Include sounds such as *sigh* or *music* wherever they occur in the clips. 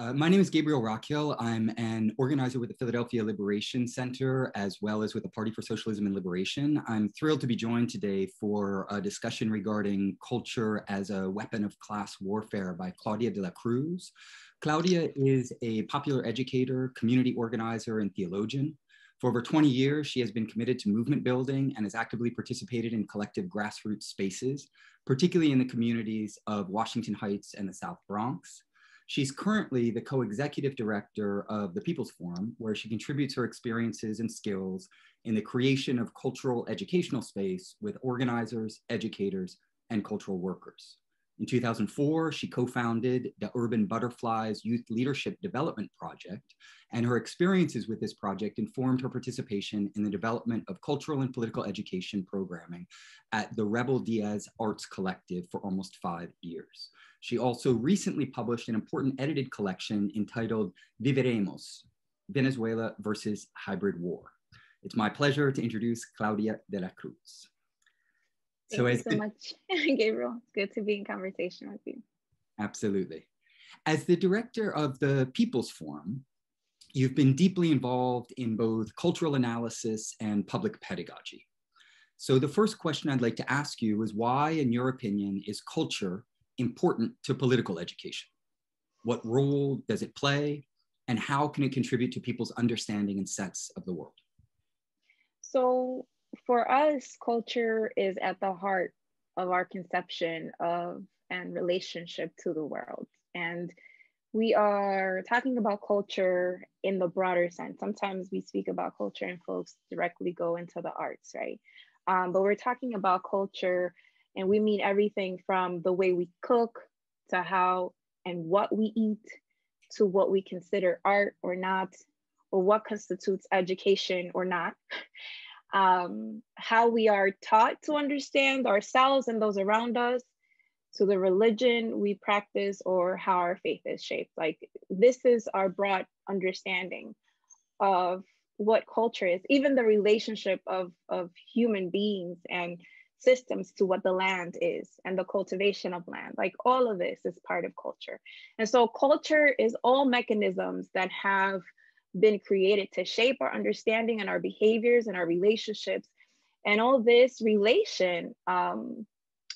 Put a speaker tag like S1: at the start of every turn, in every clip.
S1: Uh, my name is Gabriel Rockhill. I'm an organizer with the Philadelphia Liberation Center, as well as with the Party for Socialism and Liberation. I'm thrilled to be joined today for a discussion regarding culture as a weapon of class warfare by Claudia de la Cruz. Claudia is a popular educator, community organizer, and theologian. For over 20 years, she has been committed to movement building and has actively participated in collective grassroots spaces, particularly in the communities of Washington Heights and the South Bronx. She's currently the co-executive director of the People's Forum, where she contributes her experiences and skills in the creation of cultural educational space with organizers, educators, and cultural workers. In 2004, she co-founded the Urban Butterflies Youth Leadership Development Project, and her experiences with this project informed her participation in the development of cultural and political education programming at the Rebel Diaz Arts Collective for almost five years. She also recently published an important edited collection entitled Viveremos, Venezuela versus Hybrid War. It's my pleasure to introduce Claudia de la Cruz.
S2: Thank so you so the, much, *laughs* Gabriel. It's good to be in conversation with you.
S1: Absolutely. As the director of the People's Forum, you've been deeply involved in both cultural analysis and public pedagogy. So the first question I'd like to ask you is why, in your opinion, is culture important to political education? What role does it play? And how can it contribute to people's understanding and sense of the world?
S2: So, for us, culture is at the heart of our conception of and relationship to the world. And we are talking about culture in the broader sense. Sometimes we speak about culture and folks directly go into the arts, right? Um, but we're talking about culture and we mean everything from the way we cook to how and what we eat to what we consider art or not, or what constitutes education or not. *laughs* Um, how we are taught to understand ourselves and those around us, to the religion we practice or how our faith is shaped. Like, this is our broad understanding of what culture is, even the relationship of, of human beings and systems to what the land is and the cultivation of land. Like all of this is part of culture. And so culture is all mechanisms that have been created to shape our understanding and our behaviors and our relationships. And all this relation, um,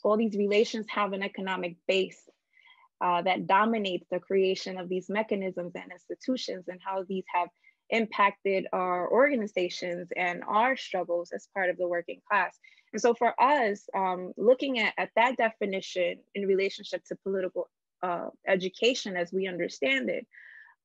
S2: all these relations have an economic base uh, that dominates the creation of these mechanisms and institutions and how these have impacted our organizations and our struggles as part of the working class. And so for us, um, looking at, at that definition in relationship to political uh, education as we understand it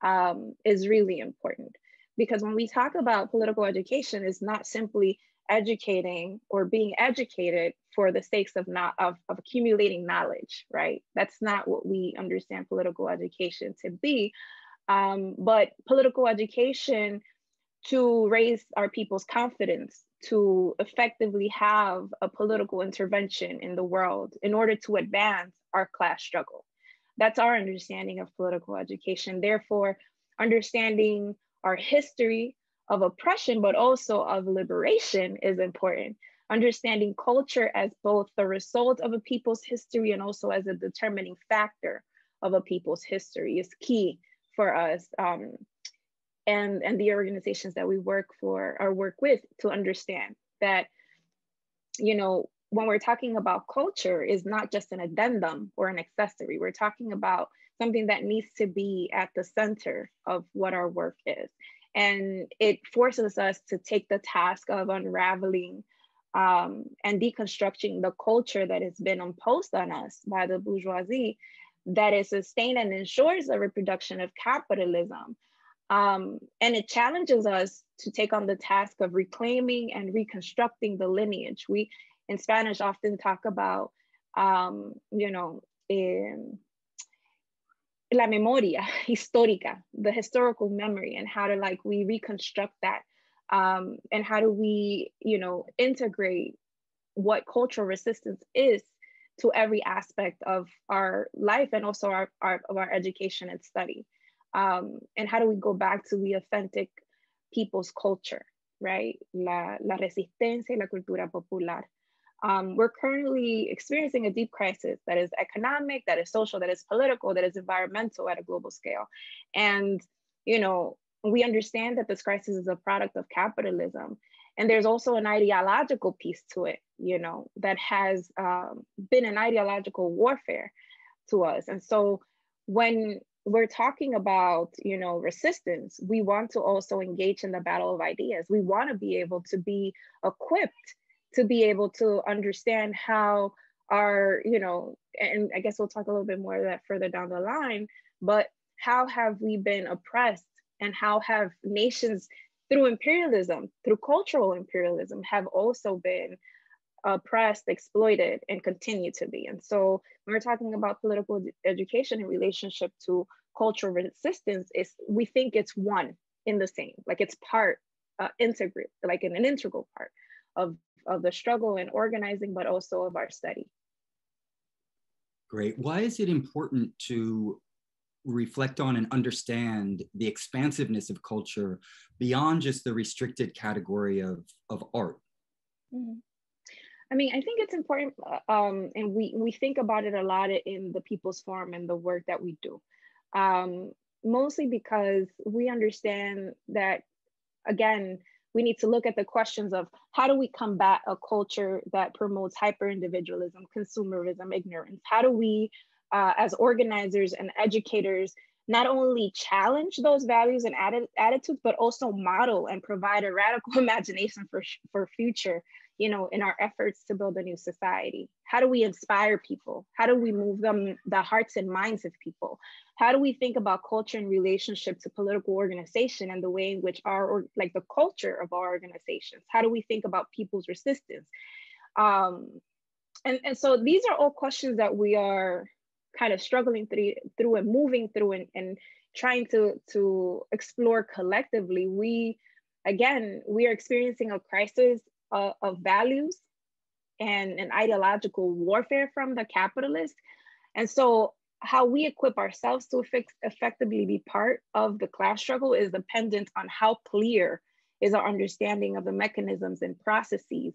S2: um, is really important. Because when we talk about political education, it's not simply educating or being educated for the sakes of not of, of accumulating knowledge, right? That's not what we understand political education to be. Um, but political education to raise our people's confidence to effectively have a political intervention in the world in order to advance our class struggle. That's our understanding of political education. Therefore, understanding our history of oppression, but also of liberation is important. Understanding culture as both the result of a people's history and also as a determining factor of a people's history is key for us um, and, and the organizations that we work for or work with to understand that, you know, when we're talking about culture is not just an addendum or an accessory. We're talking about something that needs to be at the center of what our work is. And it forces us to take the task of unraveling um, and deconstructing the culture that has been imposed on us by the bourgeoisie that is sustained and ensures the reproduction of capitalism. Um, and it challenges us to take on the task of reclaiming and reconstructing the lineage. We in Spanish often talk about, um, you know, in, la memoria *laughs* histórica, the historical memory, and how to like we reconstruct that, um, and how do we, you know, integrate what cultural resistance is to every aspect of our life and also our, our of our education and study. Um, and how do we go back to the authentic people's culture, right? La, la resistencia y la cultura popular. Um, we're currently experiencing a deep crisis that is economic, that is social, that is political, that is environmental at a global scale. And, you know, we understand that this crisis is a product of capitalism. And there's also an ideological piece to it, you know, that has um, been an ideological warfare to us. And so when we're talking about, you know, resistance, we want to also engage in the battle of ideas. We want to be able to be equipped to be able to understand how our, you know, and I guess we'll talk a little bit more of that further down the line, but how have we been oppressed and how have nations through imperialism, through cultural imperialism, have also been oppressed, exploited, and continue to be. And so when we're talking about political education in relationship to cultural resistance, is we think it's one in the same, like it's part, uh, integrate, like an, an integral part of of the struggle and organizing, but also of our study.
S1: Great. Why is it important to reflect on and understand the expansiveness of culture beyond just the restricted category of, of art? Mm-hmm.
S2: I mean, I think it's important, uh, um, and we we think about it a lot in the People's Forum and the work that we do, um, mostly because we understand that, again, we need to look at the questions of how do we combat a culture that promotes hyper individualism, consumerism, ignorance? How do we, uh, as organizers and educators, not only challenge those values and atti- attitudes, but also model and provide a radical *laughs* imagination for, for future you know, in our efforts to build a new society? How do we inspire people? How do we move them, the hearts and minds of people? How do we think about culture in relationship to political organization and the way in which our, or, like the culture of our organizations? How do we think about people's resistance? Um, and, and so these are all questions that we are kind of struggling through, through and moving through and, and trying to, to explore collectively. We, again, we are experiencing a crisis uh, of values and an ideological warfare from the capitalists. And so how we equip ourselves to effect effectively be part of the class struggle is dependent on how clear is our understanding of the mechanisms and processes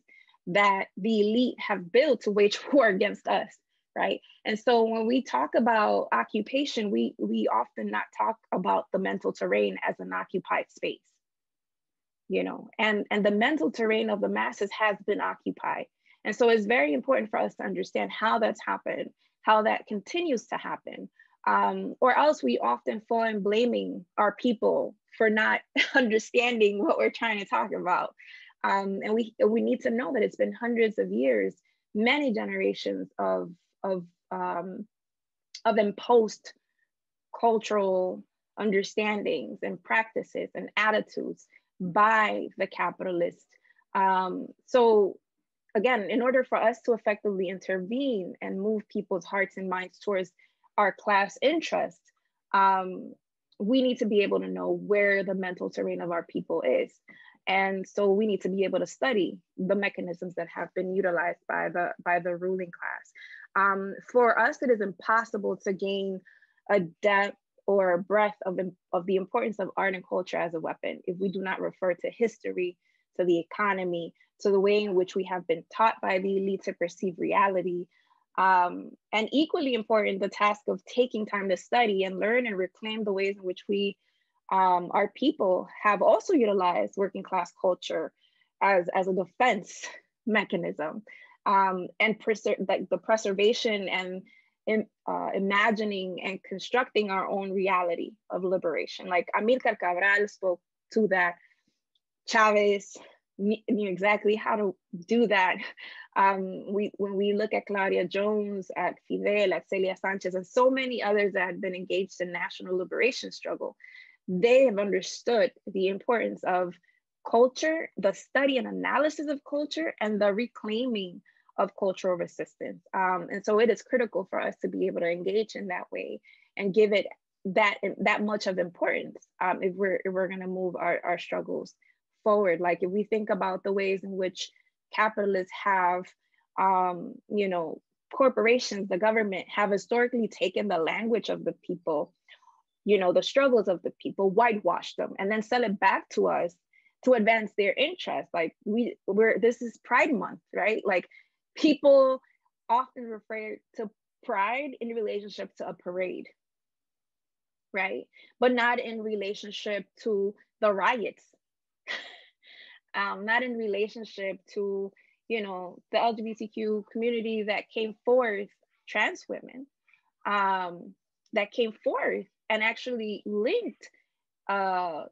S2: that the elite have built to wage *laughs* war against us right and so when we talk about occupation we we often not talk about the mental terrain as an occupied space you know, and, and the mental terrain of the masses has been occupied. And so it's very important for us to understand how that's happened, how that continues to happen, um, or else we often fall in blaming our people for not *laughs* understanding what we're trying to talk about. Um, and we, we need to know that it's been hundreds of years, many generations of, of, um, of imposed cultural understandings and practices and attitudes by the capitalist. Um, so again, in order for us to effectively intervene and move people's hearts and minds towards our class interest, um, we need to be able to know where the mental terrain of our people is. And so we need to be able to study the mechanisms that have been utilized by the, by the ruling class. Um, for us, it is impossible to gain a depth or breadth of the, of the importance of art and culture as a weapon if we do not refer to history, to the economy, to the way in which we have been taught by the elite to perceive reality. Um, and equally important, the task of taking time to study and learn and reclaim the ways in which we, um, our people, have also utilized working class culture as, as a defense *laughs* mechanism. Um, and preser- like the preservation and in, uh, imagining and constructing our own reality of liberation. Like Amilcar Cabral spoke to that. Chavez knew exactly how to do that. Um, we, when we look at Claudia Jones, at Fidel, at Celia Sanchez, and so many others that have been engaged in national liberation struggle, they have understood the importance of culture, the study and analysis of culture, and the reclaiming of cultural resistance. Um, and so it is critical for us to be able to engage in that way and give it that that much of importance um, if we're if we're going to move our, our struggles forward. Like if we think about the ways in which capitalists have, um, you know, corporations, the government have historically taken the language of the people, you know, the struggles of the people, whitewash them, and then sell it back to us to advance their interests. Like we we're this is Pride Month, right? Like People often refer to pride in relationship to a parade, right? But not in relationship to the riots, *laughs* um, not in relationship to, you know, the LGBTQ community that came forth, trans women, um, that came forth and actually linked, uh,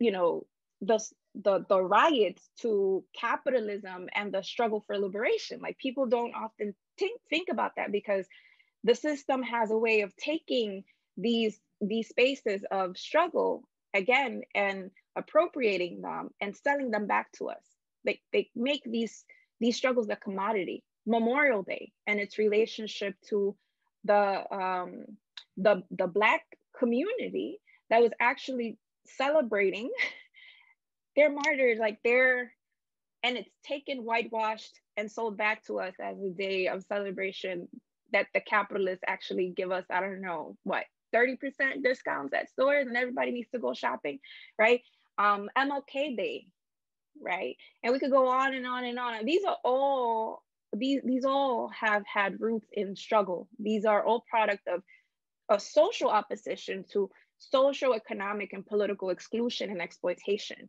S2: you know, the the the riots to capitalism and the struggle for liberation. Like people don't often think think about that because the system has a way of taking these these spaces of struggle again and appropriating them and selling them back to us. They they make these these struggles a commodity. Memorial Day and its relationship to the um, the the black community that was actually celebrating *laughs* they're martyrs like they're and it's taken whitewashed and sold back to us as a day of celebration that the capitalists actually give us i don't know what 30% discounts at stores and everybody needs to go shopping right? Um mlk day right? And we could go on and on and on. These are all these these all have had roots in struggle. These are all product of a social opposition to social economic and political exclusion and exploitation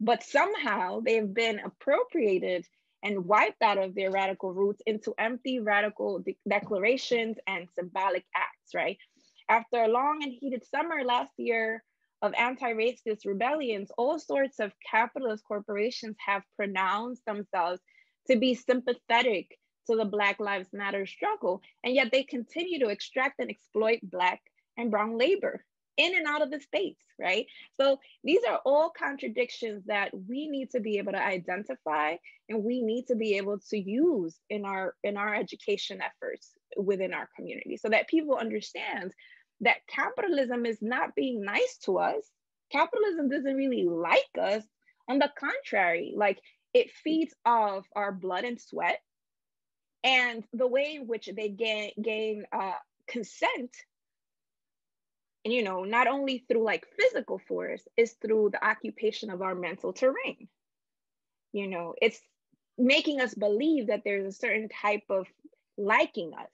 S2: but somehow they've been appropriated and wiped out of their radical roots into empty radical de- declarations and symbolic acts, right? After a long and heated summer last year of anti racist rebellions, all sorts of capitalist corporations have pronounced themselves to be sympathetic to the Black Lives Matter struggle, and yet they continue to extract and exploit Black and Brown labor in and out of the states, right? So these are all contradictions that we need to be able to identify and we need to be able to use in our in our education efforts within our community so that people understand that capitalism is not being nice to us. Capitalism doesn't really like us. On the contrary, like it feeds off our blood and sweat and the way in which they gain, gain uh, consent and you know not only through like physical force is through the occupation of our mental terrain. You know it's making us believe that there's a certain type of liking us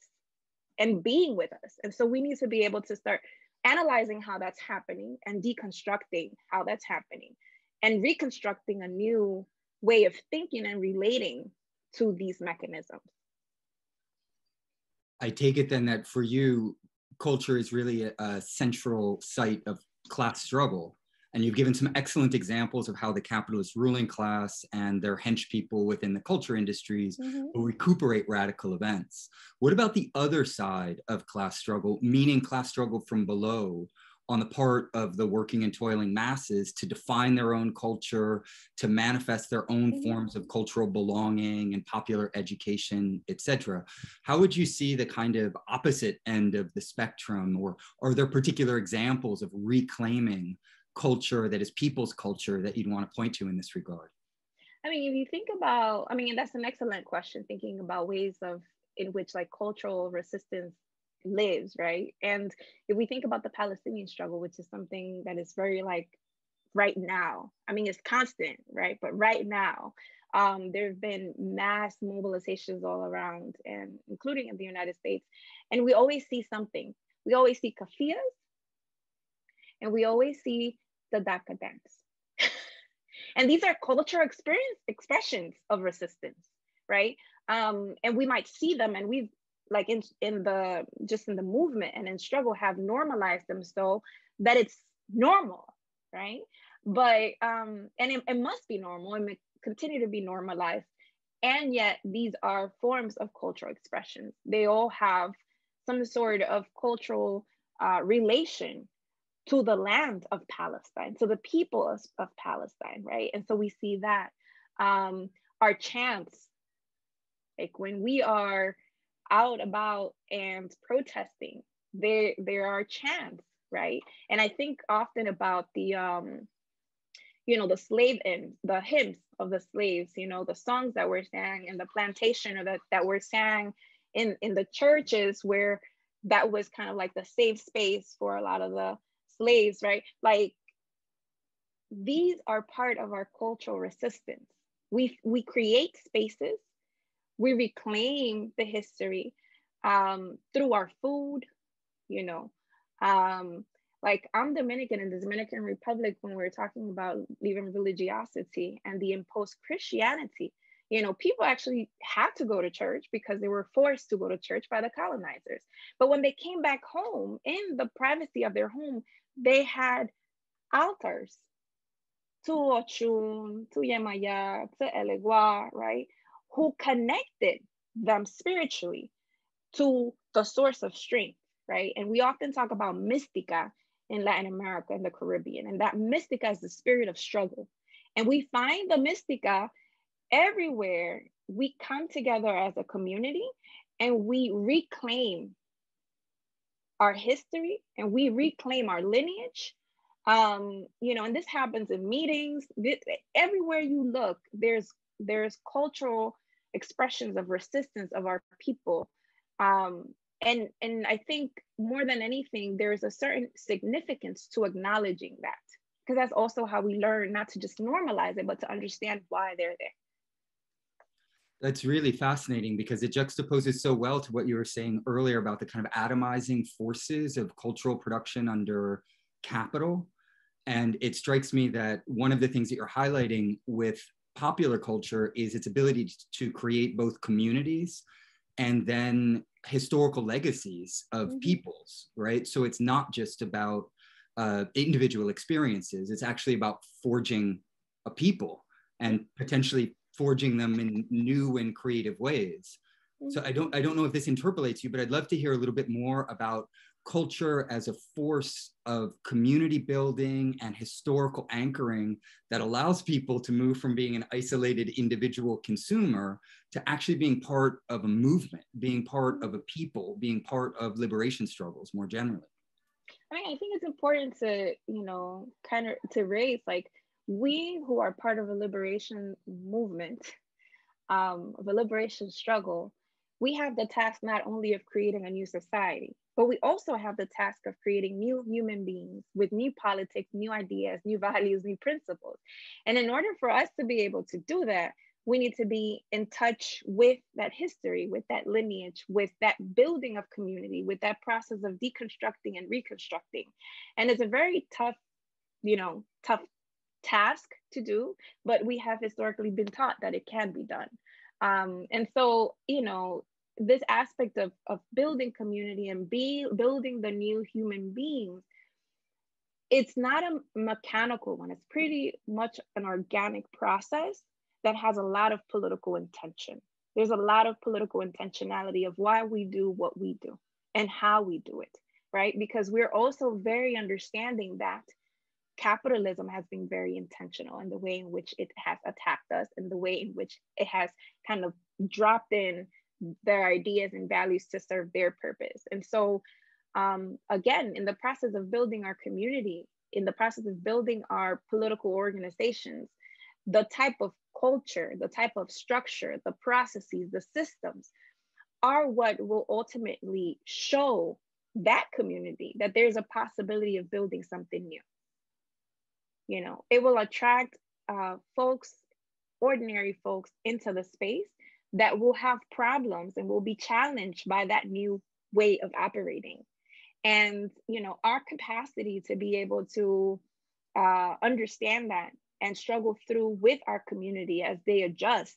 S2: and being with us. And so we need to be able to start analyzing how that's happening and deconstructing how that's happening and reconstructing a new way of thinking and relating to these mechanisms.
S1: I take it then that for you, culture is really a, a central site of class struggle. And you've given some excellent examples of how the capitalist ruling class and their hench people within the culture industries mm-hmm. will recuperate radical events. What about the other side of class struggle, meaning class struggle from below, on the part of the working and toiling masses to define their own culture, to manifest their own forms of cultural belonging and popular education, etc. How would you see the kind of opposite end of the spectrum, or are there particular examples of reclaiming culture that is people's culture that you'd want to point to in this regard?
S2: I mean, if you think about, I mean, that's an excellent question, thinking about ways of in which like cultural resistance lives, right? And if we think about the Palestinian struggle, which is something that is very like right now, I mean, it's constant, right? But right now, um, there have been mass mobilizations all around, and including in the United States. And we always see something. We always see kafiyas, and we always see the Dabka dance. *laughs* and these are cultural experience expressions of resistance, right? Um, and we might see them, and we've like in in the just in the movement and in struggle have normalized them so that it's normal right? But um and it, it must be normal and continue to be normalized. And yet these are forms of cultural expression. They all have some sort of cultural uh, relation to the land of palestine to the people of, of palestine right? And so we see that um our chants like when we are out about and protesting, there there are chants, right? And I think often about the um, you know, the slave and the hymns of the slaves, you know, the songs that were sang in the plantation or that, that were sang in, in the churches where that was kind of like the safe space for a lot of the slaves, right? Like these are part of our cultural resistance. We we create spaces we reclaim the history um, through our food, you know. Um, like I'm Dominican in the Dominican Republic when we are talking about even religiosity and the imposed Christianity. You know, people actually had to go to church because they were forced to go to church by the colonizers. But when they came back home in the privacy of their home, they had altars to Ochun, to Yemaya, to Elegua, right? Who connected them spiritually to the source of strength, right? And we often talk about mystica in Latin America and the Caribbean, and that mystica is the spirit of struggle. And we find the mystica everywhere. We come together as a community and we reclaim our history and we reclaim our lineage um, you know, and this happens in meetings. Everywhere you look, there's there's cultural expressions of resistance of our people. Um, and and I think more than anything, there's a certain significance to acknowledging that because that's also how we learn not to just normalize it, but to understand why they're there.
S1: That's really fascinating because it juxtaposes so well to what you were saying earlier about the kind of atomizing forces of cultural production under capital and it strikes me that one of the things that you're highlighting with popular culture is its ability to create both communities and then historical legacies of mm-hmm. peoples, right? So it's not just about uh, individual experiences, it's actually about forging a people and potentially forging them in new and creative ways. So I don't I don't know if this interpolates you, but I'd love to hear a little bit more about culture as a force of community building and historical anchoring that allows people to move from being an isolated individual consumer to actually being part of a movement, being part of a people, being part of liberation struggles more generally.
S2: I mean, I think it's important to, you know, kind of to raise like we who are part of a liberation movement, um, of a liberation struggle, we have the task not only of creating a new society, but we also have the task of creating new human beings with new politics, new ideas, new *laughs* values, new principles. And in order for us to be able to do that, we need to be in touch with that history, with that lineage, with that building of community, with that process of deconstructing and reconstructing. And it's a very tough, you know, tough task to do, but we have historically been taught that it can be done. Um, and so, you know, this aspect of, of building community and be building the new human beings it's not a mechanical one. It's pretty much an organic process that has a lot of political intention. There's a lot of political intentionality of why we do what we do and how we do it right? Because we're also very understanding that capitalism has been very intentional in the way in which it has attacked us and the way in which it has kind of dropped in their ideas and values to serve their purpose. And so, um, again, in the process of building our community, in the process of building our political organizations, the type of culture, the type of structure, the processes, the systems are what will ultimately show that community that there's a possibility of building something new. You know, it will attract uh, folks, ordinary folks, into the space that will have problems and will be challenged by that new way of operating. And you know our capacity to be able to uh, understand that and struggle through with our community as they adjust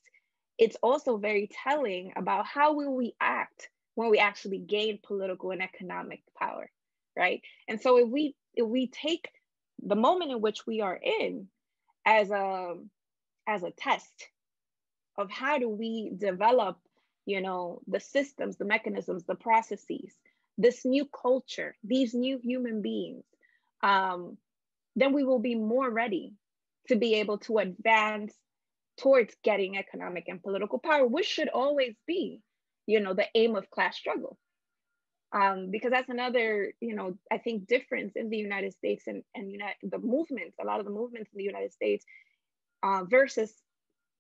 S2: it's also very telling about how will we act when we actually gain political and economic power right? And so if we if we take the moment in which we are in as a as a test of how do we develop you know the systems the mechanisms the processes this new culture these new human beings um, then we will be more ready to be able to advance towards getting economic and political power which should always be you know the aim of class struggle um, because that's another you know i think difference in the united states and, and United, the movements a lot of the movements in the united states uh, versus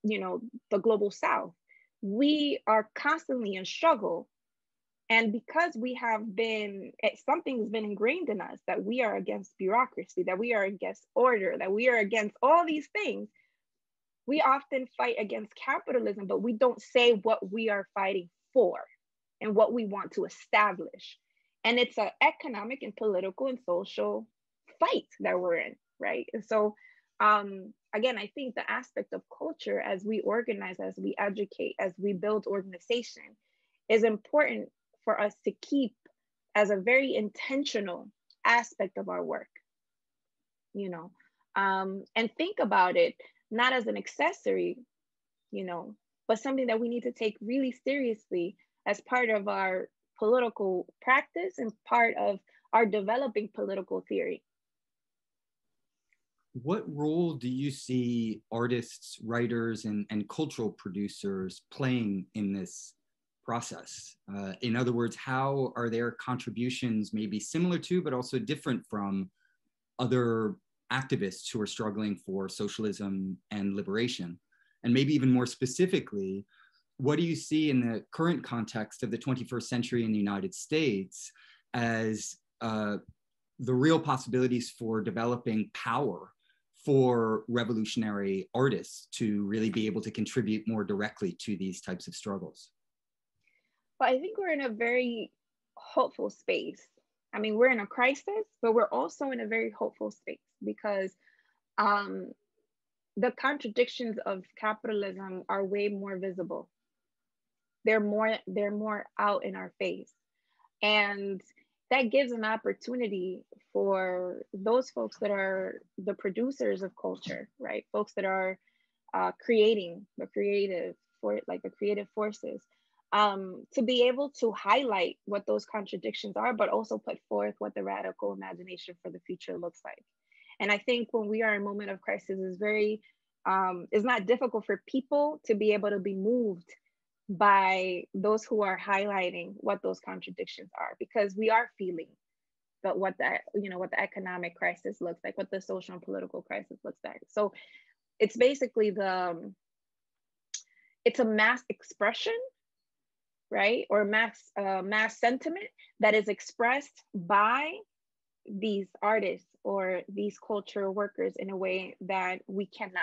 S2: you know, the global south. We are constantly in struggle. And because we have been, eh, something's been ingrained in us that we are against bureaucracy, that we are against order, that we are against all these things, we often fight against capitalism, but we don't say what we are fighting for and what we want to establish. And it's an economic and political and social fight that we're in, right? And so, um, again, I think the aspect of culture as we organize, as we educate, as we build organization is important for us to keep as a very intentional aspect of our work, you know, um, and think about it not as an accessory, you know, but something that we need to take really seriously as part of our political practice and part of our developing political theory.
S1: What role do you see artists, writers, and, and cultural producers playing in this process? Uh, in other words, how are their contributions maybe similar to, but also different from other activists who are struggling for socialism and liberation? And maybe even more specifically, what do you see in the current context of the 21st century in the United States as uh, the real possibilities for developing power for revolutionary artists to really be able to contribute more directly to these types of struggles?
S2: Well, I think we're in a very hopeful space. I mean, we're in a crisis, but we're also in a very hopeful space because um, the contradictions of capitalism are way more visible they're more they're more out in our face. And that gives an opportunity for those folks that are the producers of culture right? Folks that are uh, creating the creative for like the creative forces um, to be able to highlight what those contradictions are but also put forth what the radical imagination for the future looks like. And i think when we are in a moment of crisis is very um, it's not difficult for people to be able to be moved by those who are highlighting what those contradictions are because we are feeling but what the you know what the economic crisis looks like what the social and political crisis looks like. So it's basically the um, it's a mass expression right? Or mass uh, mass sentiment that is expressed by these artists or these cultural workers in a way that we cannot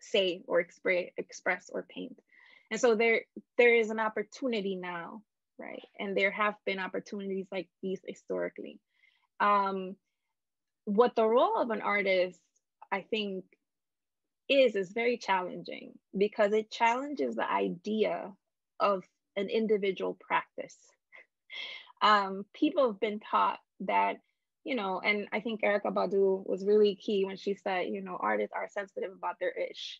S2: say or express express or paint and so there there is an opportunity now right? And there have been opportunities like these historically. Um, what the role of an artist i think is is very challenging because it challenges the idea of an individual practice. *laughs* Um, people have been taught that you know and i think Erykah Badu was really key when she said you know artists are sensitive about their ish.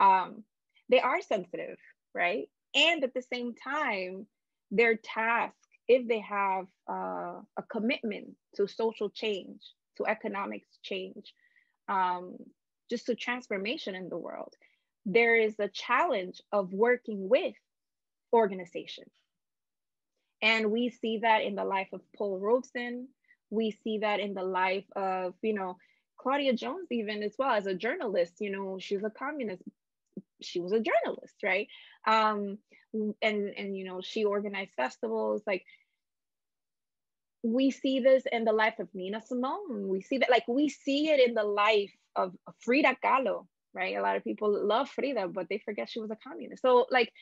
S2: Um, they are sensitive, right? And at the same time, their task, if they have uh, a commitment to social change, to economics change, um, just to transformation in the world, there is a challenge of working with organizations. And we see that in the life of Paul Robeson. We see that in the life of, you know, Claudia Jones, even as well as a journalist, you know, she's a communist she was a journalist, right? Um, and and you know she organized festivals. Like we see this in the life of Nina Simone. We see that like we see it in the life of Frida Kahlo, right? A lot of people love Frida, but they forget she was a communist. So like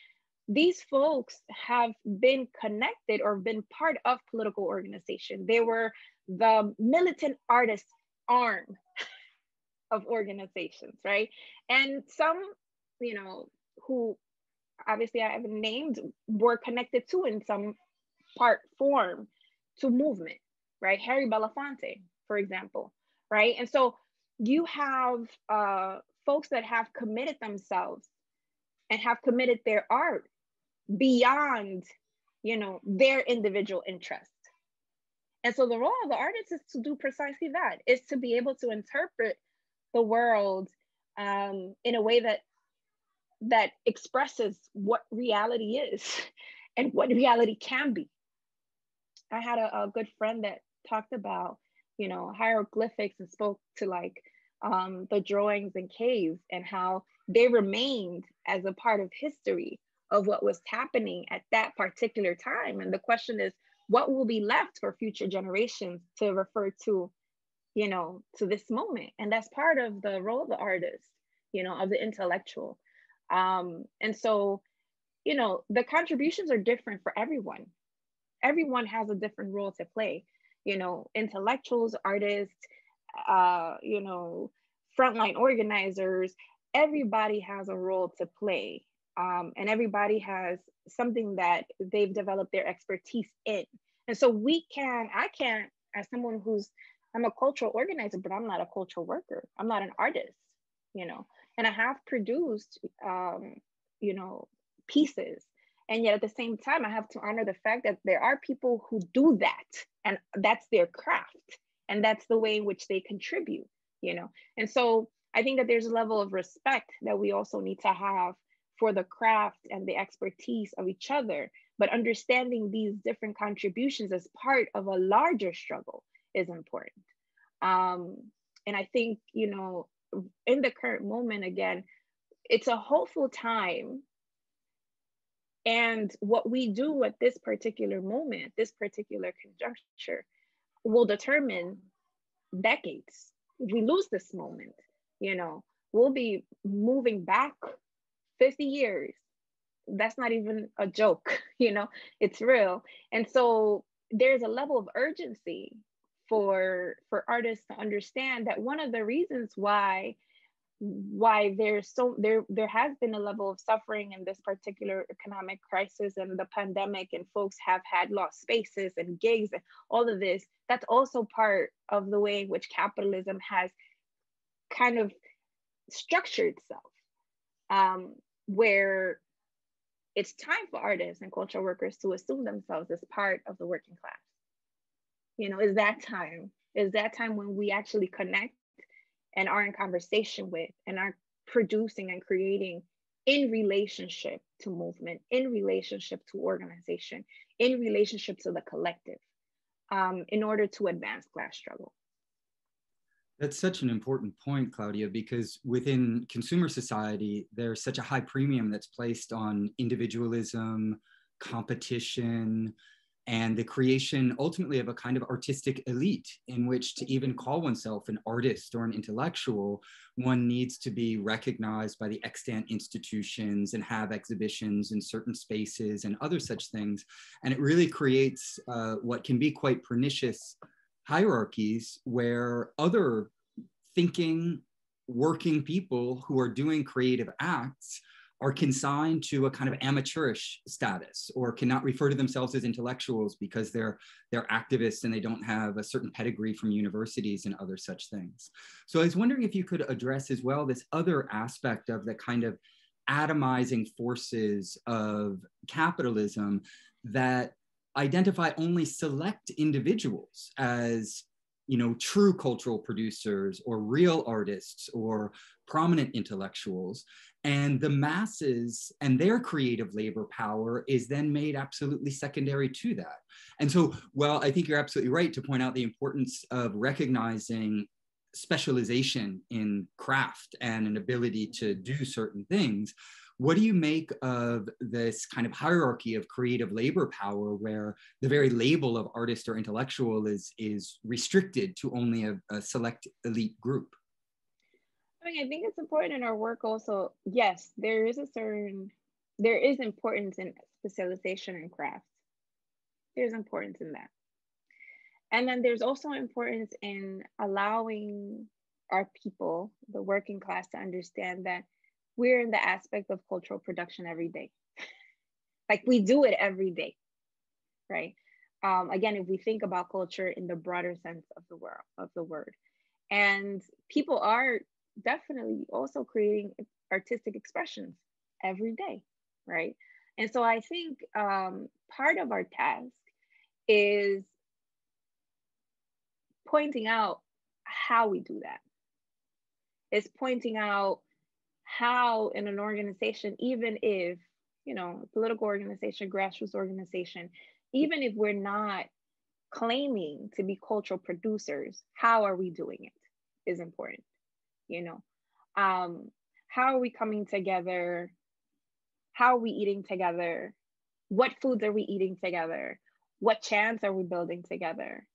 S2: these folks have been connected or been part of political organization. They were the militant artist arm *laughs* of organizations, right? And some you know, who obviously I haven't named were connected to in some part form to movement, right? Harry Belafonte, for example, right? And so you have uh, folks that have committed themselves and have committed their art beyond, you know, their individual interest. And so the role of the artist is to do precisely that, is to be able to interpret the world um, in a way that that expresses what reality is *laughs* and what reality can be. I had a, a good friend that talked about, you know, hieroglyphics and spoke to like um, the drawings in caves and how they remained as a part of history of what was happening at that particular time. And the question is, what will be left for future generations to refer to, you know, to this moment? And that's part of the role of the artist you know, of the intellectual. Um, and so, you know, the contributions are different for everyone. Everyone has a different role to play. You know, intellectuals, artists, uh, you know, frontline organizers, everybody has a role to play. Um, and everybody has something that they've developed their expertise in. And so we can, I can't, as someone who's, I'm a cultural organizer, but I'm not a cultural worker. I'm not an artist, you know, and I have produced, um, you know, pieces. And yet at the same time, I have to honor the fact that there are people who do that and that's their craft. And that's the way in which they contribute, you know. And so I think that there's a level of respect that we also need to have for the craft and the expertise of each other but understanding these different contributions as part of a larger struggle is important um, and i think you know in the current moment again it's a hopeful time. And what we do at this particular moment this particular conjuncture will determine decades. If we lose this moment you know. We'll be moving back 50 years. That's not even a joke *laughs* you know. It's real. And so there's a level of urgency for for artists to understand that one of the reasons why why there's so there there has been a level of suffering in this particular economic crisis and the pandemic and folks have had lost spaces and gigs and all of this that's also part of the way in which capitalism has kind of structured itself um, where it's time for artists and cultural workers to assume themselves as part of the working class. You know, is that time? Is that time when we actually connect and are in conversation with and are producing and creating in relationship to movement, in relationship to organization, in relationship to the collective, um, in order to advance class struggle.
S1: That's such an important point, Claudia, because within consumer society, there's such a high premium that's placed on individualism, competition, and the creation ultimately of a kind of artistic elite in which to even call oneself an artist or an intellectual, one needs to be recognized by the extant institutions and have exhibitions in certain spaces and other such things. And it really creates uh, what can be quite pernicious hierarchies where other thinking, working people who are doing creative acts are consigned to a kind of amateurish status or cannot refer to themselves as intellectuals because they're they're activists and they don't have a certain pedigree from universities and other such things. So I was wondering if you could address as well this other aspect of the kind of atomizing forces of capitalism that identify only select individuals as you know true cultural producers or real artists or prominent intellectuals. And the masses and their creative labor power is then made absolutely secondary to that. And so well i think you're absolutely right to point out the importance of recognizing specialization in craft and an ability to do certain things what do you make of this kind of hierarchy of creative labor power where the very label of artist or intellectual is, is restricted to only a, a select elite group?
S2: I mean, I think it's important in our work also. Yes, there is a certain, there is importance in specialization and craft. There's importance in that. And then there's also importance in allowing our people, the working class, to understand that we're in the aspect of cultural production every day. *laughs* like we do it every day, right? Um, again, if we think about culture in the broader sense of the world of the word, and people are definitely also creating artistic expressions every day, right? And so I think um, part of our task is pointing out how we do that. Is pointing out how in an organization, even if, you know, political organization, grassroots organization, even if we're not claiming to be cultural producers, how are we doing it is important, you know. Um, how are we coming together? How are we eating together? What foods are we eating together? What chants are we building together?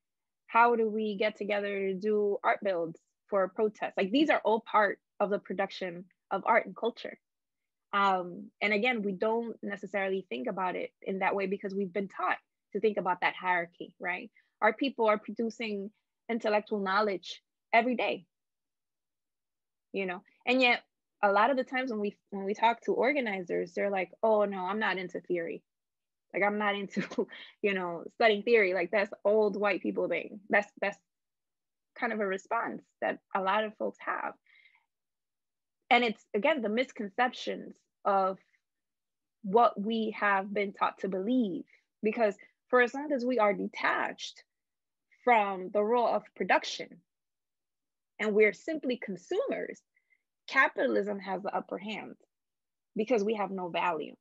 S2: How do we get together to do art builds for a protest? Like these are all part of the production of art and culture. Um, and again, we don't necessarily think about it in that way because we've been taught to think about that hierarchy, right? Our people are producing intellectual knowledge every day, you know, and yet a lot of the times when we when we talk to organizers, they're like, "Oh no, I'm not into theory. Like I'm not into, *laughs* you know, studying theory. Like that's old white people thing. That's that's kind of a response that a lot of folks have. And it's again the misconceptions of what we have been taught to believe. Because for as long as we are detached from the role of production and we're simply consumers, capitalism has the upper hand because we have no value.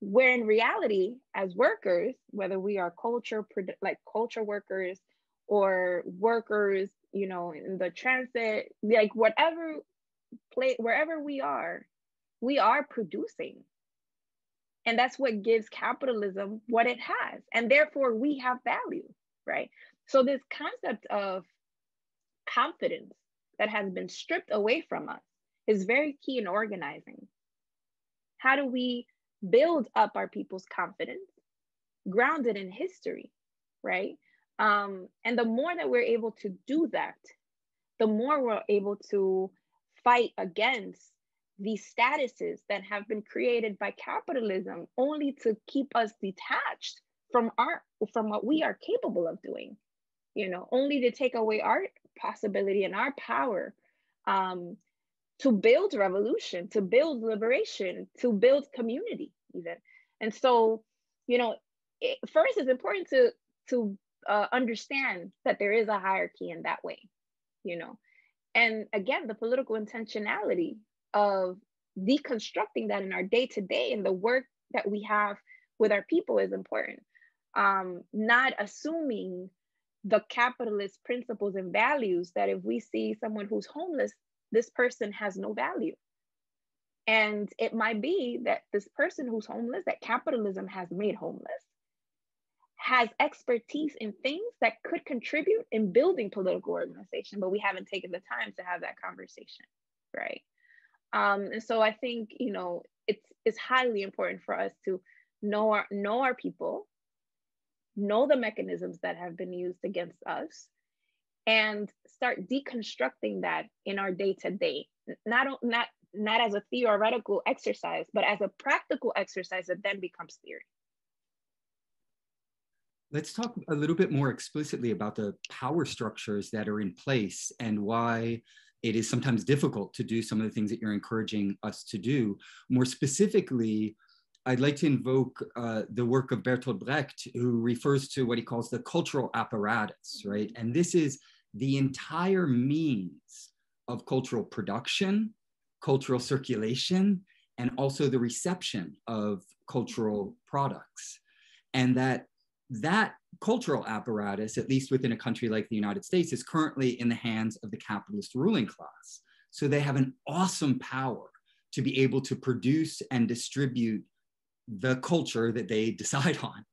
S2: Where in reality, as workers, whether we are culture like culture workers or workers, you know, in the transit, like whatever place, wherever we are, we are producing. And that's what gives capitalism what it has. And therefore, we have value, right? So, this concept of confidence that has been stripped away from us is very key in organizing. How do we build up our people's confidence grounded in history, right? Um, and the more that we're able to do that, the more we're able to fight against these statuses that have been created by capitalism only to keep us detached from our from what we are capable of doing you know only to take away our possibility and our power um, to build revolution to build liberation to build community even and so you know it, first it's important to to uh, understand that there is a hierarchy in that way, you know. And again, the political intentionality of deconstructing that in our day to day and the work that we have with our people is important. Um, not assuming the capitalist principles and values that if we see someone who's homeless, this person has no value. And it might be that this person who's homeless, that capitalism has made homeless, has expertise in things that could contribute in building political organization, but we haven't taken the time to have that conversation, right? Um, and so I think you know it's it's highly important for us to know our know our people, know the mechanisms that have been used against us, and start deconstructing that in our day to day, not not not as a theoretical exercise, but as a practical exercise that then becomes theory.
S1: Let's talk a little bit more explicitly about the power structures that are in place and why it is sometimes difficult to do some of the things that you're encouraging us to do. More specifically, I'd like to invoke uh, the work of Bertolt Brecht, who refers to what he calls the cultural apparatus, right? And this is the entire means of cultural production, cultural circulation, and also the reception of cultural products. And that that cultural apparatus, at least within a country like the United States, is currently in the hands of the capitalist ruling class. So they have an awesome power to be able to produce and distribute the culture that they *laughs* decide on.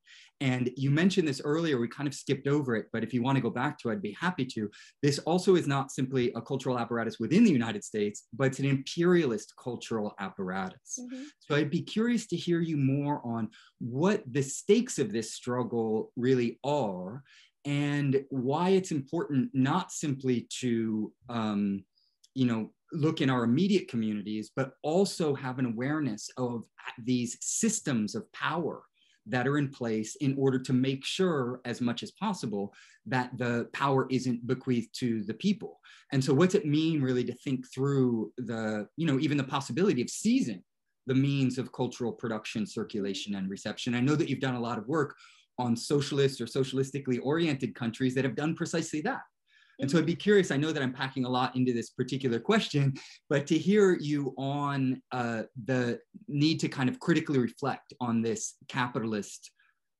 S1: And you mentioned this earlier, we kind of skipped over it, but if you want to go back to, it, I'd be happy to. This also is not simply a cultural apparatus within the United States, but it's an imperialist cultural apparatus. Mm-hmm. So I'd be curious to hear you more on what the stakes of this struggle really are and why it's important not simply to, um, you know, look in our immediate communities, but also have an awareness of these systems of power that are in place in order to make sure as much as possible that the power isn't bequeathed to the people. And so what's it mean really to think through the you know even the possibility of seizing the means of cultural production circulation and reception? I know that you've done a lot of work on socialist or socialistically oriented countries that have done precisely that and so I'd be curious, I know that I'm packing a lot into this particular question, but to hear you on uh, the need to kind of critically reflect on this capitalist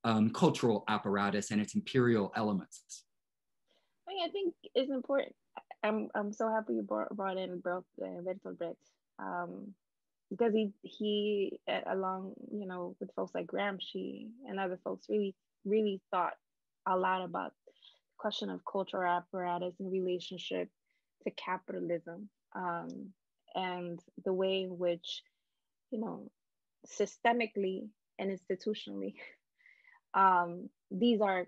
S1: um, cultural apparatus and its imperial elements.
S2: I, mean, I think it's important. I'm, I'm so happy you brought, brought in uh, Brecht um, because he, he, along, you know, with folks like Gramsci and other folks really, really thought a lot about question of cultural apparatus in relationship to capitalism. Um, and the way in which, you know, systemically and institutionally, *laughs* um, these are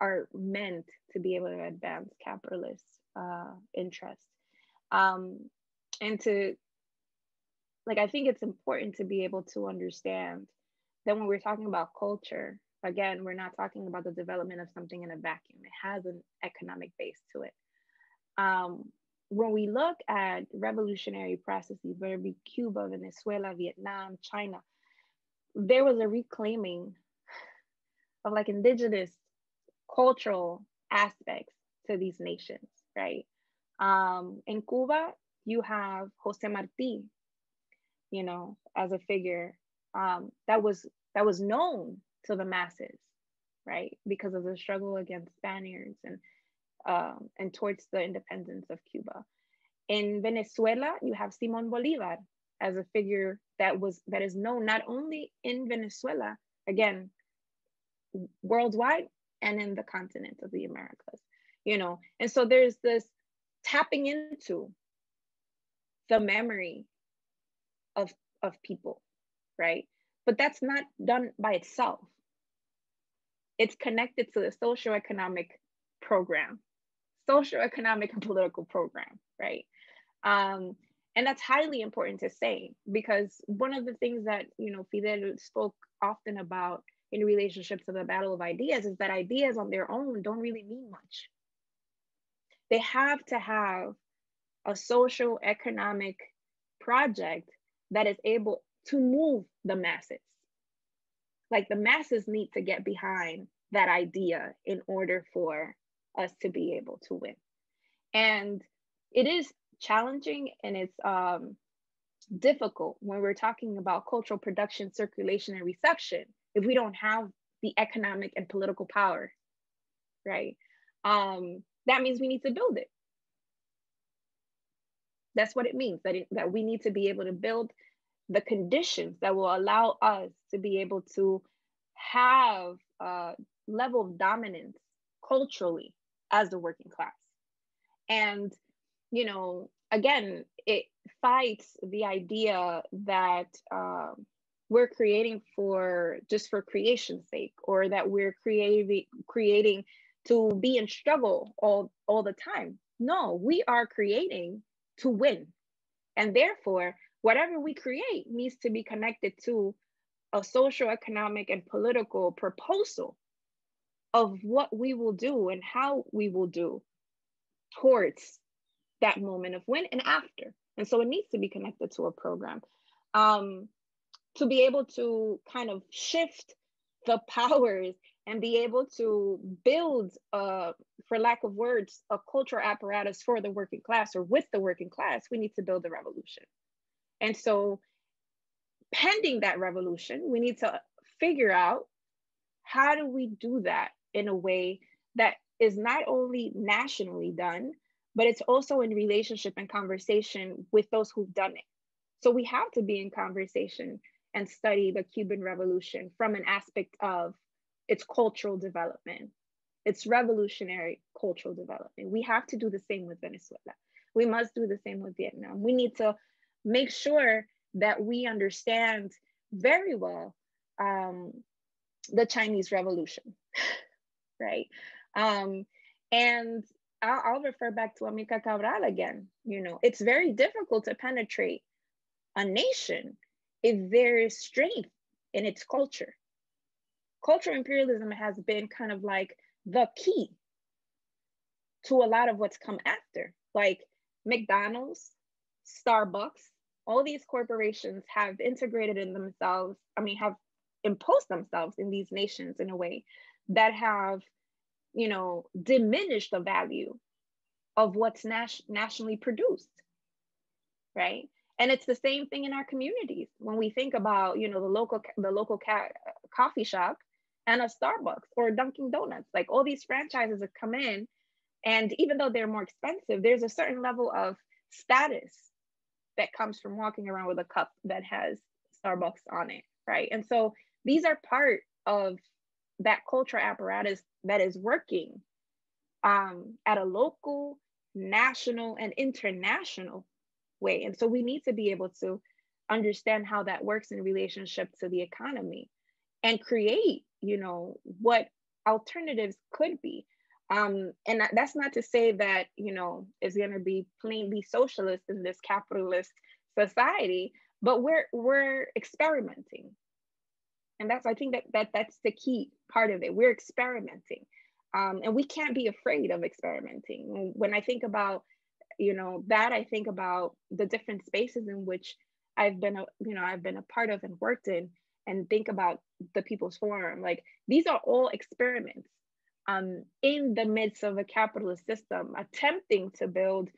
S2: are meant to be able to advance capitalist uh, interests. Um, and to, like, I think it's important to be able to understand that when we're talking about culture, again, we're not talking about the development of something in a vacuum. It has an economic base to it. Um, when we look at revolutionary processes, whether it be Cuba, Venezuela, Vietnam, China, there was a reclaiming of like indigenous cultural aspects to these nations, right? Um, in Cuba, you have Jose Marti, you know, as a figure um, that was that was known to the masses, right, because of the struggle against Spaniards and um, and towards the independence of Cuba. In Venezuela, you have Simon Bolivar as a figure that was that is known not only in Venezuela, again, worldwide and in the continent of the Americas, you know. And so there's this tapping into the memory of of people, right? But that's not done by itself. It's connected to the socioeconomic program socioeconomic and political program, right? Um, and that's highly important to say because one of the things that you know Fidel spoke often about in relationship to the battle of ideas is that ideas on their own don't really mean much. They have to have a social economic project that is able to move the masses. Like the masses need to get behind that idea in order for us to be able to win. And it is challenging and it's um, difficult when we're talking about cultural production, circulation, and reception if we don't have the economic and political power, right? Um, that means we need to build it. That's what it means that, it, that we need to be able to build the conditions that will allow us to be able to have a level of dominance culturally as the working class. And, you know, again, it fights the idea that um, we're creating for just for creation's sake or that we're creating creating to be in struggle all all the time no we are creating to win and therefore whatever we create needs to be connected to a social economic and political proposal of what we will do and how we will do towards that moment of when and after. And so it needs to be connected to a program um, to be able to kind of shift the *laughs* powers and be able to build, uh, for lack of words, a cultural apparatus for the working class or with the working class. We need to build a revolution. And so, pending that revolution, we need to figure out how do we do that in a way that is not only nationally done, but it's also in relationship and conversation with those who've done it. So we have to be in conversation and study the Cuban Revolution from an aspect of its cultural development, its revolutionary cultural development. We have to do the same with Venezuela. We must do the same with Vietnam. We need to make sure that we understand very well um, the Chinese Revolution. *laughs* right? Um, and I'll, I'll refer back to Amilcar Cabral again. You know, it's very difficult to penetrate a nation if there is strength in its culture. Cultural imperialism has been kind of like the key to a lot of what's come after. Like McDonald's, Starbucks, all these corporations have integrated in themselves, I mean, have imposed themselves in these nations in a way that have, you know, diminished the value of what's nas- nationally produced, right? And it's the same thing in our communities when we think about, you know, the local the local ca- coffee shop and a Starbucks or Dunkin' Donuts. Like all these franchises have come in, and even though they're more expensive, there's a certain level of status that comes from walking around with a cup that has Starbucks on it, right? And so these are part of that culture apparatus that is working um, at a local, national, and international way. And so we need to be able to understand how that works in relationship to the economy and create, you know, what alternatives could be. Um, and that's not to say that, you know, it's going to be plainly socialist in this capitalist society, but we're we're experimenting. And that's I think that that that's the key part of it. We're experimenting. Um, and we can't be afraid of experimenting. When I think about, you know, that I think about the different spaces in which I've been, a, you know, I've been a part of and worked in, and think about the People's Forum. Like these are all experiments um, in the midst of a capitalist system, attempting to build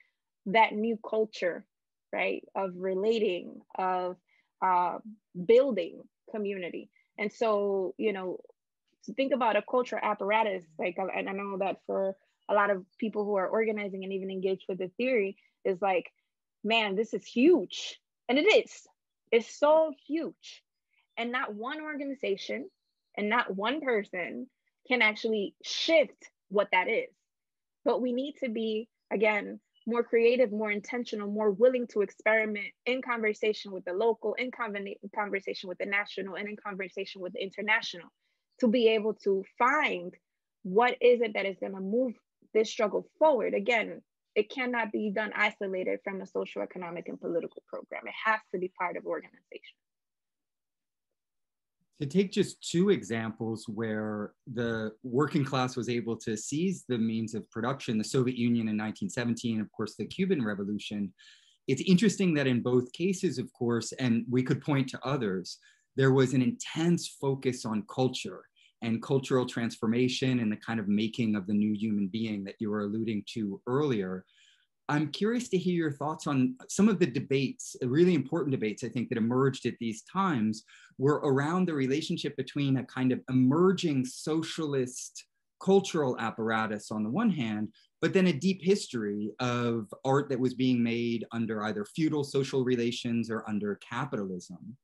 S2: that new culture, right, of relating, of uh, building community. And so, you know, think about a cultural apparatus, like, and I know that for a lot of people who are organizing and even engaged with the theory, is like, man, this is huge. And it is. It's so huge. And not one organization and not one person can actually shift what that is. But we need to be, again, more creative, more intentional, more willing to experiment in conversation with the local, in conversation with the national, and in conversation with the international to be able to find what is it that is going to move this struggle forward. Again, it cannot be done isolated from a social, economic, and political program. It has to be part of organization
S1: to take just two examples where the working class was able to seize the means of production, the Soviet Union in 1917, of course, the Cuban Revolution, it's interesting that in both cases, of course, and we could point to others, there was an intense focus on culture and cultural transformation and the kind of making of the new human being that you were alluding to earlier. I'm curious to hear your thoughts on some of the debates, really important debates, I think, that emerged at these times were around the relationship between a kind of emerging socialist cultural apparatus on the one hand, but then a deep history of art that was being made under either feudal social relations or under capitalism.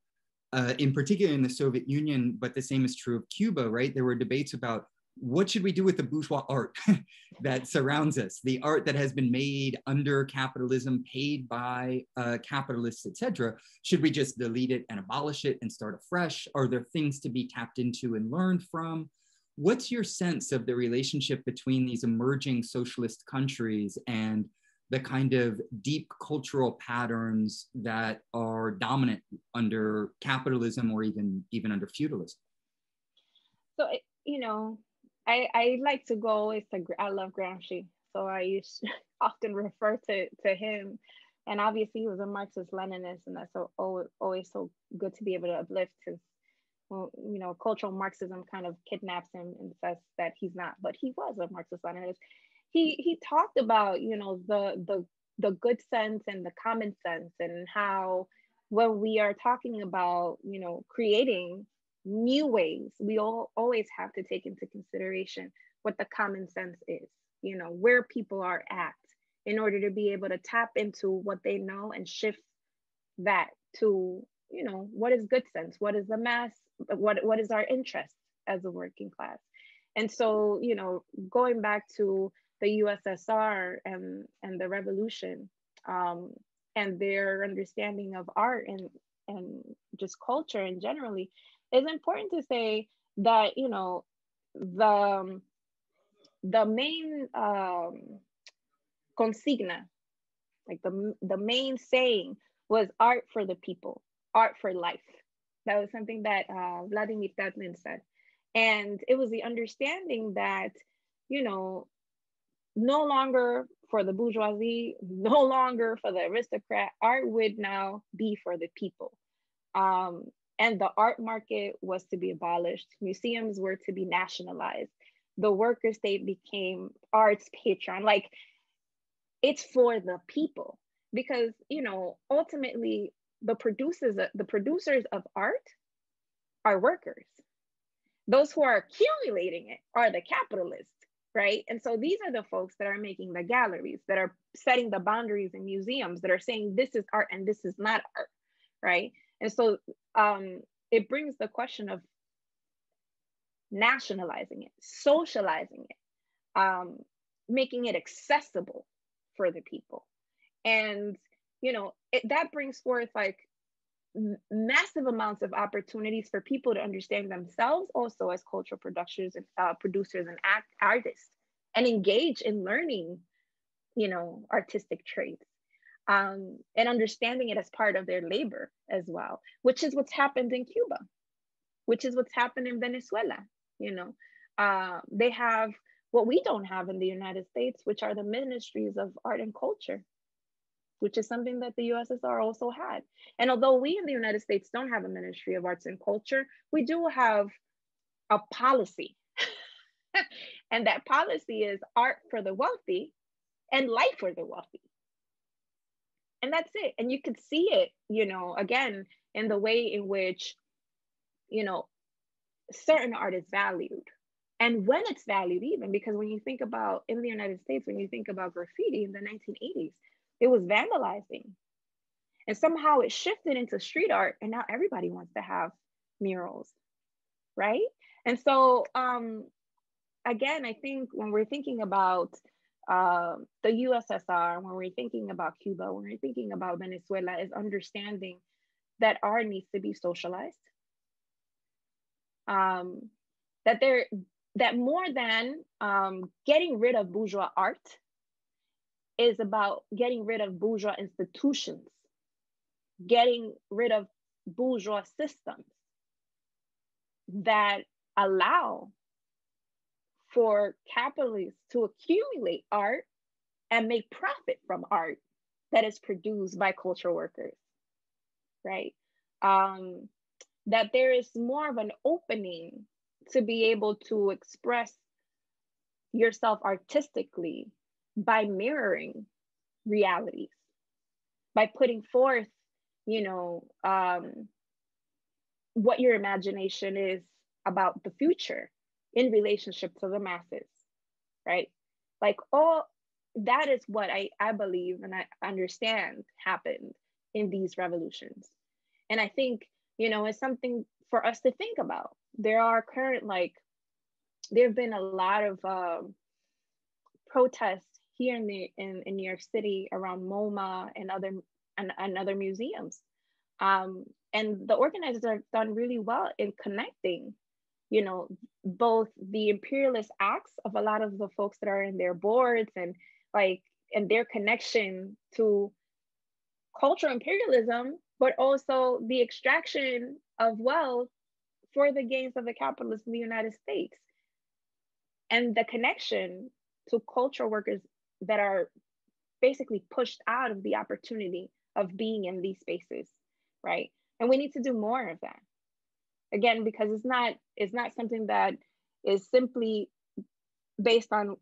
S1: Uh, in particular in the Soviet Union, but the same is true of Cuba, right? There were debates about what should we do with the bourgeois art *laughs* that surrounds us? The art that has been made under capitalism paid by uh, capitalists etc should we just delete it and abolish it and start afresh? Are there things to be tapped into and learned from? What's your sense of the relationship between these emerging socialist countries and the kind of deep cultural patterns that are dominant under capitalism or even even under feudalism?
S2: So you know I, I like to go always to I love Gramsci, so I used *laughs* often refer to to him, and obviously he was a Marxist Leninist, and that's so always so good to be able to uplift his, well, you know, cultural Marxism kind of kidnaps him and says that he's not, but he was a Marxist Leninist. He he talked about you know the the the good sense and the common sense and how when we are talking about you know creating new ways. We all always have to take into consideration what the common sense is you know where people are at in order to be able to tap into what they know and shift that to you know what is good sense what is the mass what what is our interest as a working class. And so you know going back to the ussr and and the revolution um, and their understanding of art and and just culture and generally it's important to say that you know the um, the main um, consigna, like the the main saying, was art for the people, art for life. That was something that uh, Vladimir Tatlin said, and it was the understanding that you know no longer for the bourgeoisie, *laughs* no longer for the aristocrat, art would now be for the people. Um, and the art market was to be abolished. Museums were to be nationalized. The worker state became arts patron. Like it's for the people because you know ultimately the producers the producers of art are workers. Those who are accumulating it are the capitalists, right? And so these are the folks that are making the galleries, that are setting the boundaries in museums, that are saying this is art and this is not art, right? And so um, it brings the question of nationalizing it, socializing it, um, making it accessible for the people. And you know, it, that brings forth like massive amounts of opportunities for people to understand themselves also as cultural producers and uh, producers and act artists and engage in learning you know artistic traits um, and understanding it as part of their labor as well which is what's happened in cuba which is what's happened in venezuela you know uh, they have what we don't have in the united states which are the ministries of art and culture which is something that the USSR also had. And although we in the United States don't have a Ministry of Arts and Culture, we do have a policy. *laughs* and that policy is art for the wealthy and life for the wealthy. And that's it. And you could see it, you know, again, in the way in which, you know, certain art is valued and when it's valued even because when you think about in the united states when you think about graffiti in the 1980s it was vandalizing. And somehow it shifted into street art, and now everybody wants to have murals, right? And so, um, again, I think when we're thinking about uh, the USSR, when we're thinking about Cuba, when we're thinking about Venezuela, is understanding that art needs to be socialized. Um, that there, that more than um, getting rid of bourgeois art, is about getting rid of bourgeois institutions, getting rid of bourgeois systems that allow for capitalists to accumulate art and make profit from art that is produced by cultural workers, right? Um, that there is more of an opening to be able to express yourself artistically by mirroring realities, by putting forth, you know, um, what your imagination is about the future in relationship to the masses, right? Like all that is what I, I believe and I understand happened in these revolutions. And I think, you know, it's something for us to think about. There are current, like, there have been a lot of um, protests here in the in, in New York City around MoMA and other and, and other museums. Um, and the organizers have done really well in connecting, you know, both the imperialist acts of a lot of the folks that are in their boards and like and their connection to cultural imperialism, but also the extraction of wealth for the gains of the capitalists in the United States. And the connection to cultural workers that are basically pushed out of the opportunity of being in these spaces right and we need to do more of that again because it's not it's not something that is simply based on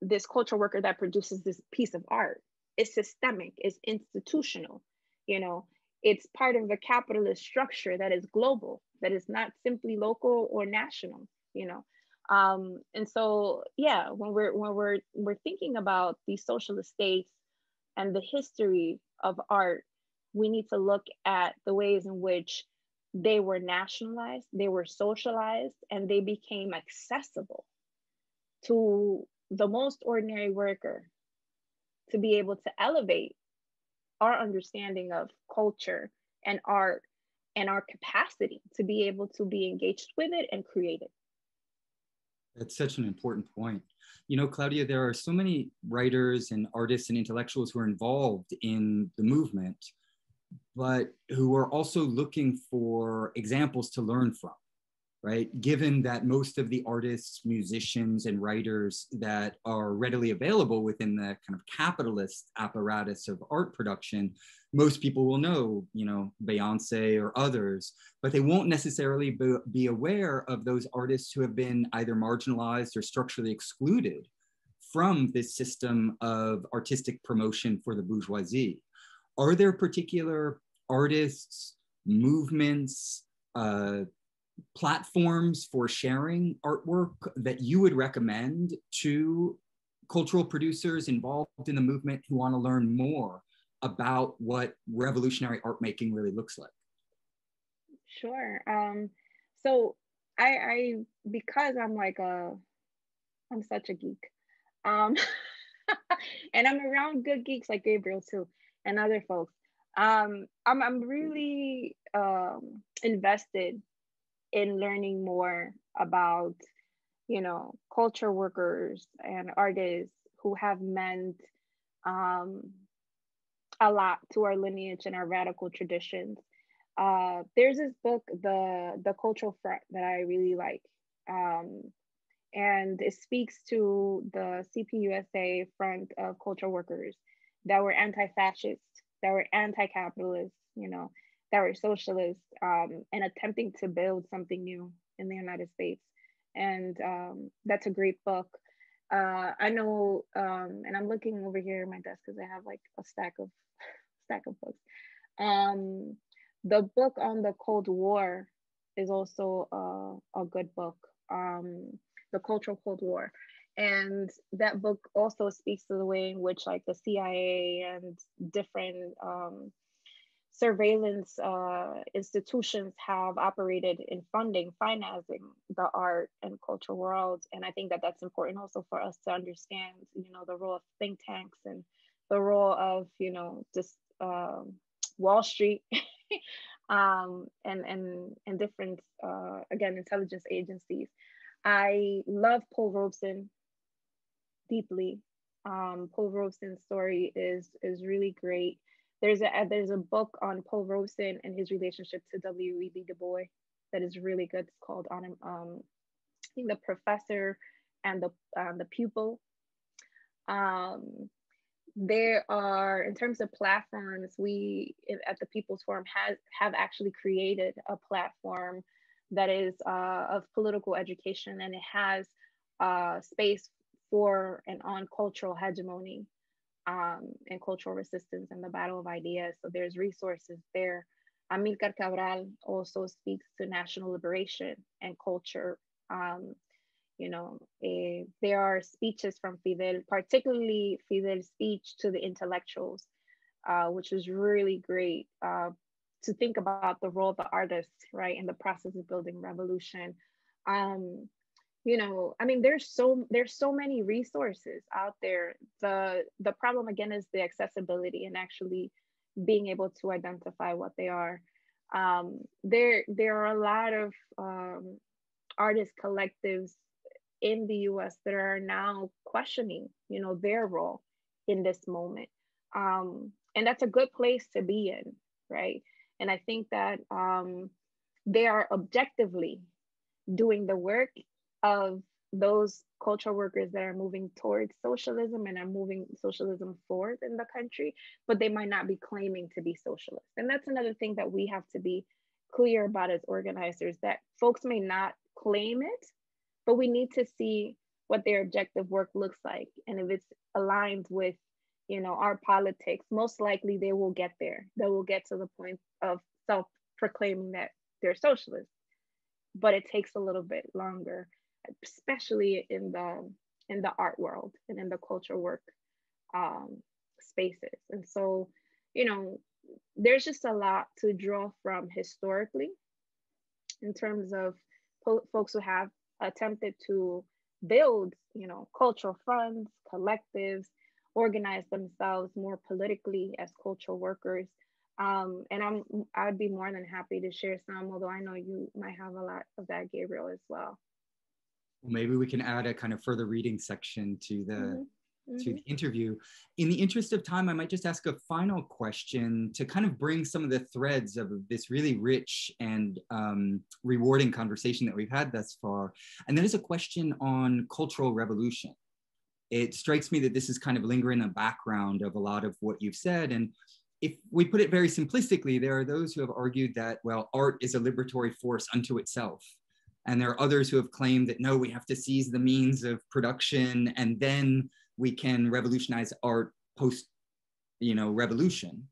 S2: this cultural worker that produces this piece of art. It's systemic it's institutional you know? It's part of the capitalist structure that is global that is not simply local or national you know? Um, and so, yeah, when we're when we're we're thinking about these social states and the history of art, we need to look at the ways in which they were nationalized, they were socialized, and they became accessible to the most ordinary worker to be able to elevate our understanding of culture and art and our capacity to be able to be engaged with it and create it.
S1: That's such an important point. You know, Claudia, there are so many writers and artists and intellectuals who are involved in the movement, but who are also looking for examples to learn from right? Given that most of the artists, musicians, and writers that are readily available within the kind of capitalist apparatus of art production, most people will know, you know, Beyonce or others, but they won't necessarily be, be aware of those artists who have been either marginalized or structurally excluded from this system of artistic promotion for the bourgeoisie. Are there particular artists, movements, uh, platforms for sharing artwork that you would recommend to cultural producers involved in the movement who want to learn more about what revolutionary art making really looks like?
S2: Sure. Um, so I, I, because I'm like a, I'm such a geek. Um, *laughs* and I'm around good geeks like Gabriel too, and other folks. Um, I'm I'm really um, invested in learning more about, you know, culture workers and artists who have meant um, a lot to our lineage and our radical traditions. Uh, there's this book, the the Cultural Front, that I really like, um, and it speaks to the CPUSA front of cultural workers that were anti-fascist, that were anti-capitalist, you know, that were socialist, um, and attempting to build something new in the United States. And um, that's a great book. Uh, I know, um, and I'm looking over here at my desk because I have like a stack of *laughs* stack of books. Um, the book on the Cold War is also a, a good book. Um, the Cultural Cold War. And that book also speaks to the way in which like the CIA and different um, surveillance uh, institutions have operated in funding, financing the art and cultural world. And I think that that's important also for us to understand, you know, the role of think tanks and the role of, you know, just um, Wall Street *laughs* um, and, and, and different, uh, again, intelligence agencies. I love Paul Robeson deeply. Um, Paul Robeson's story is is really great. There's a there's a book on Paul Robeson and his relationship to W.E.B. Du Bois that is really good. It's called on um, I think the professor and the uh, the pupil. Um, there are in terms of platforms, we at the People's Forum has have actually created a platform that is uh, of political education and it has uh, space for and on cultural hegemony um, and cultural resistance and the battle of ideas. So there's resources there. Amilcar Cabral also speaks to national liberation and culture. Um, you know, eh, there are speeches from Fidel, particularly Fidel's speech to the intellectuals, uh, which was really great. Uh, to think about the role of the artist, right, in the process of building revolution. Um, you know, I mean, there's so there's so many resources out there. The the problem again is the accessibility and actually being able to identify what they are. Um, there there are a lot of um, artist collectives in the U.S. that are now questioning, you know, their role in this moment, um, and that's a good place to be in, right? And I think that um, they are objectively doing the work of those cultural workers that are moving towards socialism and are moving socialism forward in the country, but they might not be claiming to be socialist. And that's another thing that we have to be clear about as organizers that folks may not claim it, but we need to see what their objective work looks like and if it's aligned with you know, our politics, most likely they will get there. They will get to the point of self-proclaiming that they're socialists. But it takes a little bit longer, especially in the in the art world and in the culture work um, spaces. And so, you know, there's just a lot to draw from historically in terms of po- folks who have attempted to build, you know, cultural fronts, collectives, organize themselves more politically as cultural workers. Um, and I'm I'd be more than happy to share some, although I know you might have a lot of that, Gabriel, as well.
S1: Well, maybe we can add a kind of further reading section to the mm-hmm. Mm-hmm. to the interview. In the interest of time, I might just ask a final question to kind of bring some of the threads of this really rich and um, rewarding conversation that we've had thus far. And that is a question on cultural revolution it strikes me that this is kind of lingering in the background of a lot of what you've said. And if we put it very simplistically, there are those who have argued that, well, art is a liberatory force unto itself. And there are others who have claimed that no, we have to seize the means of production and then we can revolutionize art post, you know, revolution.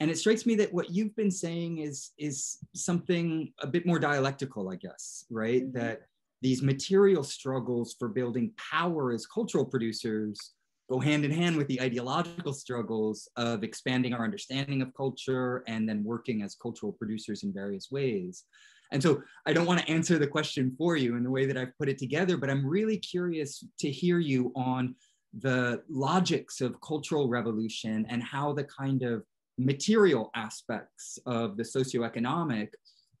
S1: And it strikes me that what you've been saying is is something a bit more dialectical, I guess, right? Mm-hmm. That these material struggles for building power as cultural producers go hand in hand with the ideological struggles of expanding our understanding of culture and then working as cultural producers in various ways. And so I don't want to answer the question for you in the way that I've put it together, but I'm really curious to hear you on the logics of cultural revolution and how the kind of material aspects of the socioeconomic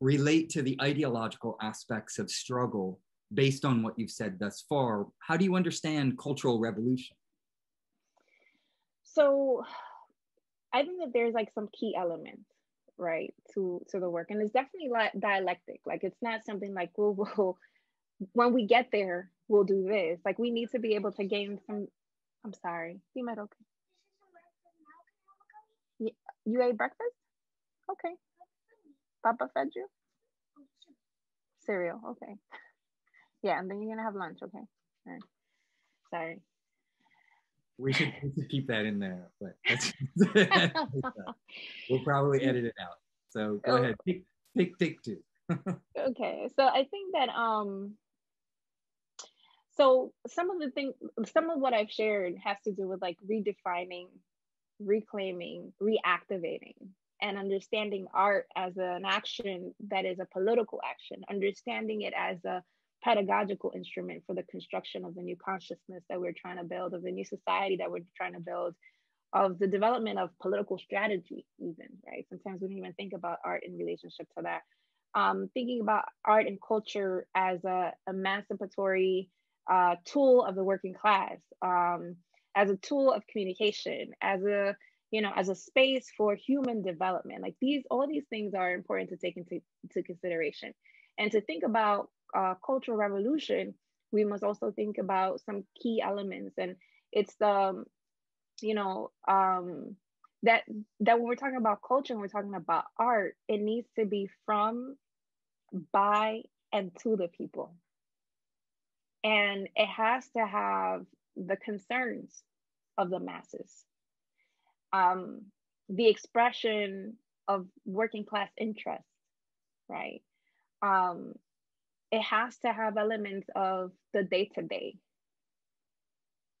S1: relate to the ideological aspects of struggle based on what you've said thus far. How do you understand cultural revolution?
S2: So I think that there's like some key elements right to to the work and it's definitely like dialectic like it's not something like *laughs* we'll, we'll when we get there we'll do this like we need to be able to gain some i'm sorry you might okay. You, you ate breakfast? Okay. Papa fed you? Cereal okay. *laughs* Yeah and then you're gonna have lunch okay. All right. sorry
S1: we should, we should keep that in there, but *laughs* we'll probably *laughs* edit it out. So go ahead, pick, pick, pick two. *laughs*
S2: okay, so I think that um, so some of the things, some of what I've shared has to do with like redefining, reclaiming, reactivating, and understanding art as an action that is a political action, understanding it as a pedagogical instrument for the construction of the new consciousness that we're trying to build, of the new society that we're trying to build, of the development of political strategy, even, right? Sometimes we don't even think about art in relationship to that. Um, thinking about art and culture as a emancipatory uh, tool of the working class, um, as a tool of communication, as a you know, as a space for human development. Like these, all these things are important to take into, into consideration. And to think about uh, cultural revolution, we must also think about some key elements. And it's the, you know, um, that that when we're talking about culture and we're talking about art, it needs to be from, by, and to the people. And it has to have the concerns of the masses. Um, the expression of working class interests, right? Um, it has to have elements of the day to day.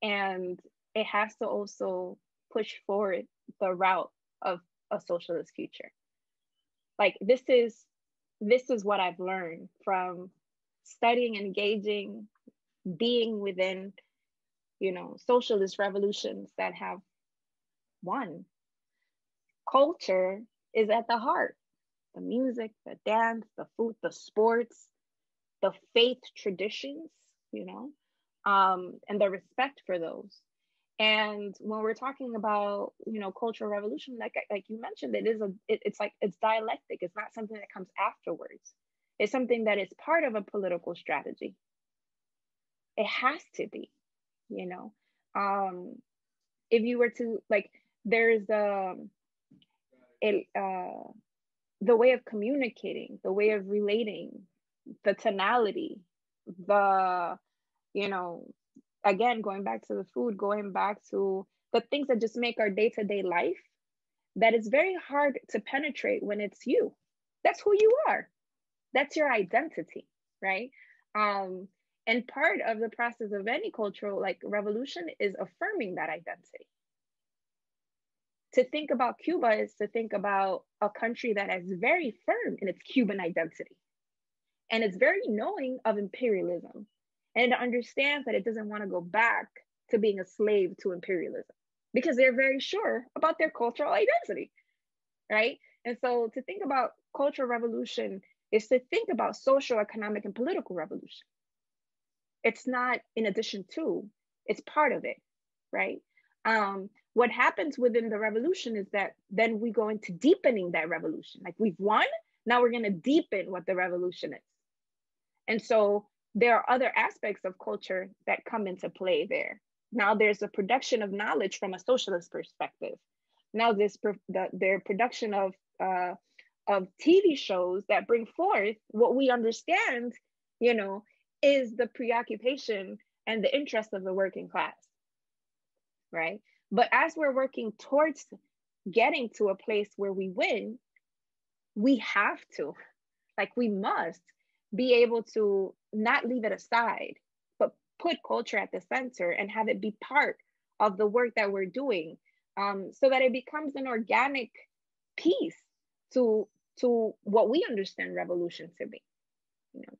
S2: And it has to also push forward the route of a socialist future. Like this is this is what I've learned from studying, engaging, being within, you know, socialist revolutions that have won. Culture is at the heart. The music, the dance, the food, the sports, the faith traditions, you know, um, and the respect for those. And when we're talking about, you know, cultural revolution, like like you mentioned, it is a it, it's like it's dialectic. It's not something that comes afterwards. It's something that is part of a political strategy. It has to be, you know. Um, if you were to like, there's um, it, uh, the way of communicating, the way of relating, the tonality, the, you know, again, going back to the food, going back to the things that just make our day to day life, that is very hard to penetrate when it's you. That's who you are. That's your identity, right? Um, and part of the process of any cultural like revolution is affirming that identity. To think about Cuba is to think about a country that is very firm in its Cuban identity and it's very knowing of imperialism and it understands that it doesn't want to go back to being a slave to imperialism because they're very sure about their cultural identity right? And so to think about cultural revolution is to think about social economic and political revolution. It's not in addition to it's part of it right? Um, what happens within the revolution is that then we go into deepening that revolution. Like we've won now we're going to deepen what the revolution is and so there are other aspects of culture that come into play there. Now there's a production of knowledge from a socialist perspective. Now there's the, their production of uh, of TV shows that bring forth what we understand, you know, is the preoccupation and the interest of the working class, right? But as we're working towards getting to a place where we win, we have to, like we must be able to not leave it aside, but put culture at the center and have it be part of the work that we're doing um, so that it becomes an organic piece to to what we understand revolution to be you know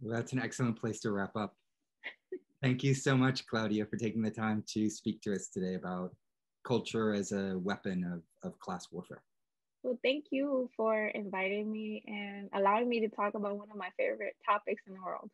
S1: well, that's an excellent place to wrap up *laughs* thank you so much claudia for taking the time to speak to us today about culture as a weapon of, of class warfare.
S2: Well, thank you for inviting me and allowing me to talk about one of my favorite topics in the world.